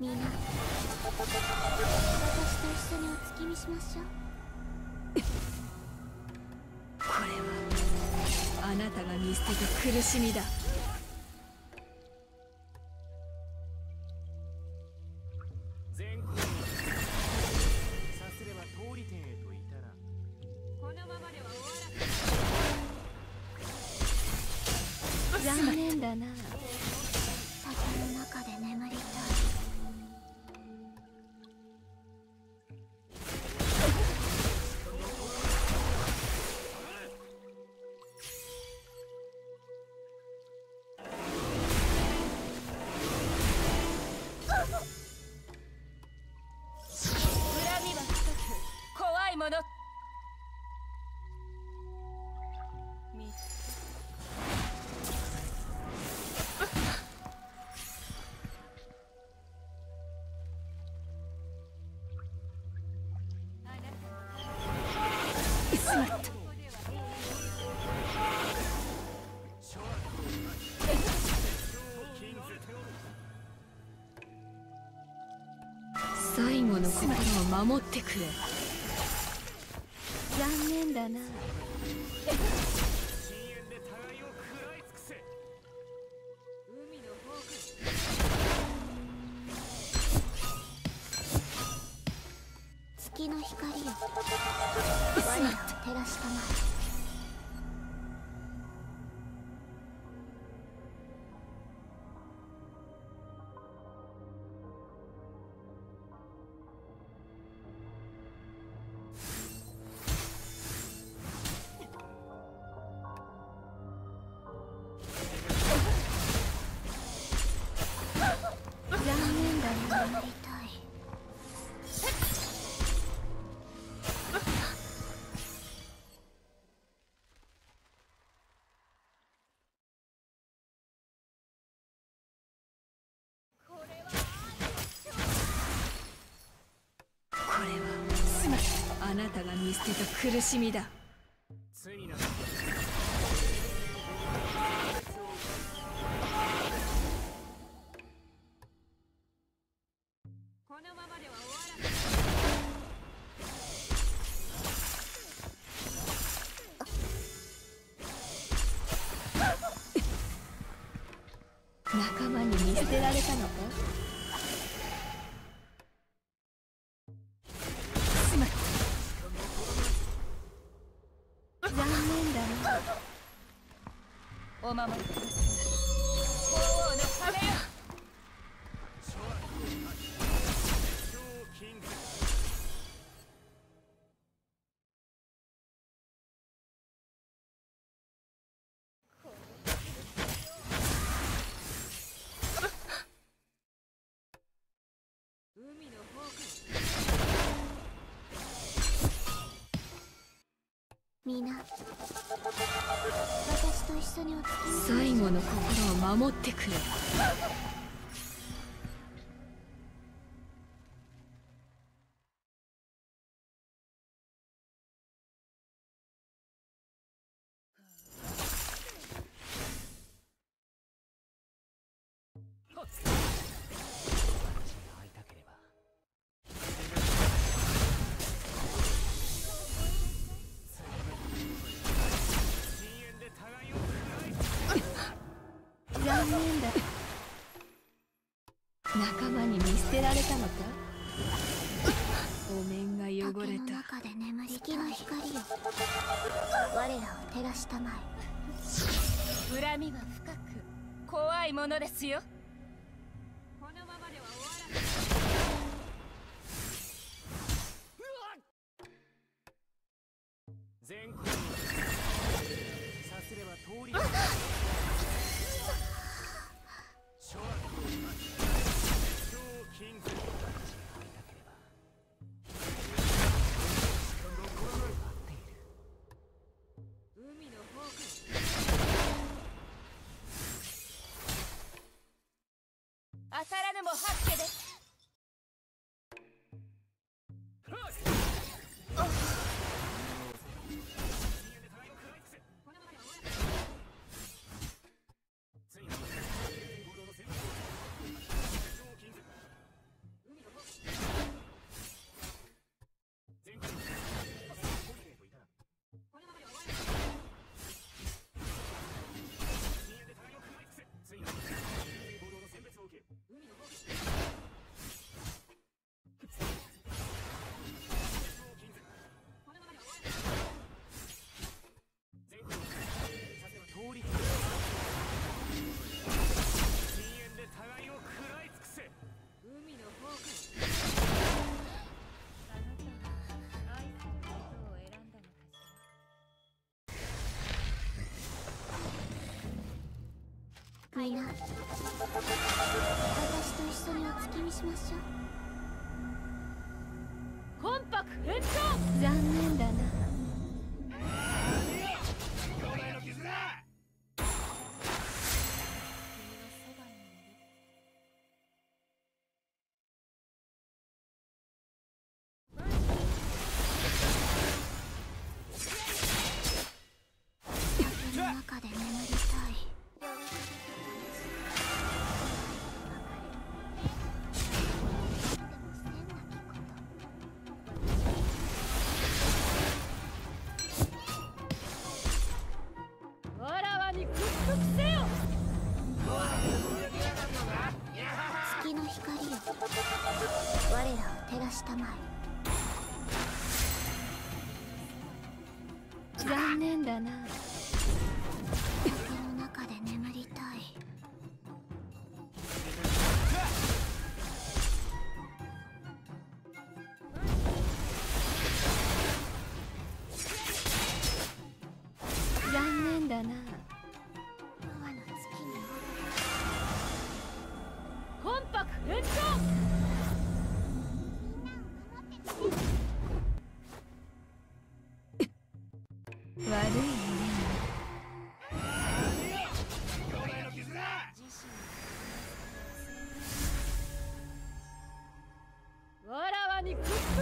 みんな。私と一緒にお月見しましょうこれはあなたが見捨てた苦しみだ全国にさらい尽くせ海の方から月の光よこれはあなたが見捨てた苦しみだ。ついな仲間に見捨てられたの？かすまった残念だなお守りください。の心を守ってくれ。我らを照らしたまえ恨みは深く怖いものですよ。このままでは終わら全国も八家で。すみんな。私と一緒にお月見しましょう。魂魄返上残念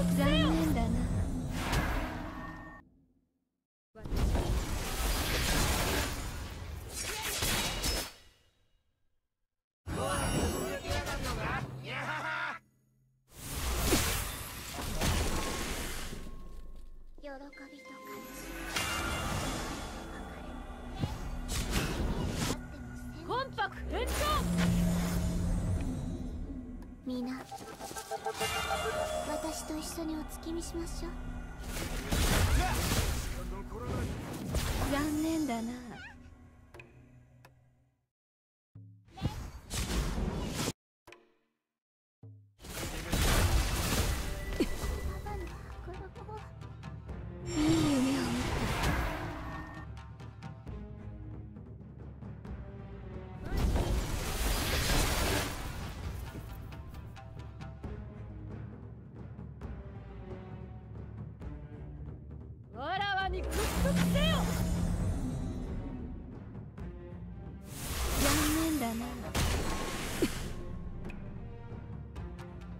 残念だな。喜びと悲と一緒にお月見しましょう。残念だな。に屈服せよ。残念だな。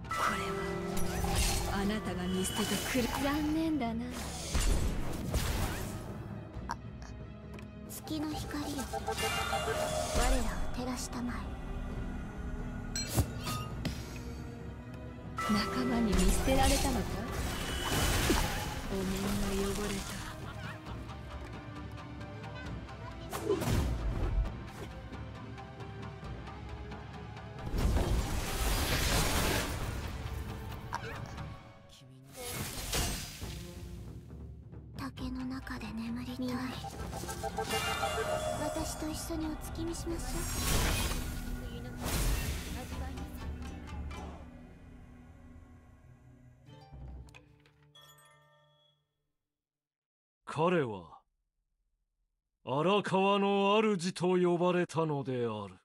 これはあなたが見捨てたくる残念だな。月の光よ。我らを照らしたま仲間に見捨てられたのか？お面が汚れた緒にお月見しましょう。彼は荒川の主と呼ばれたのである。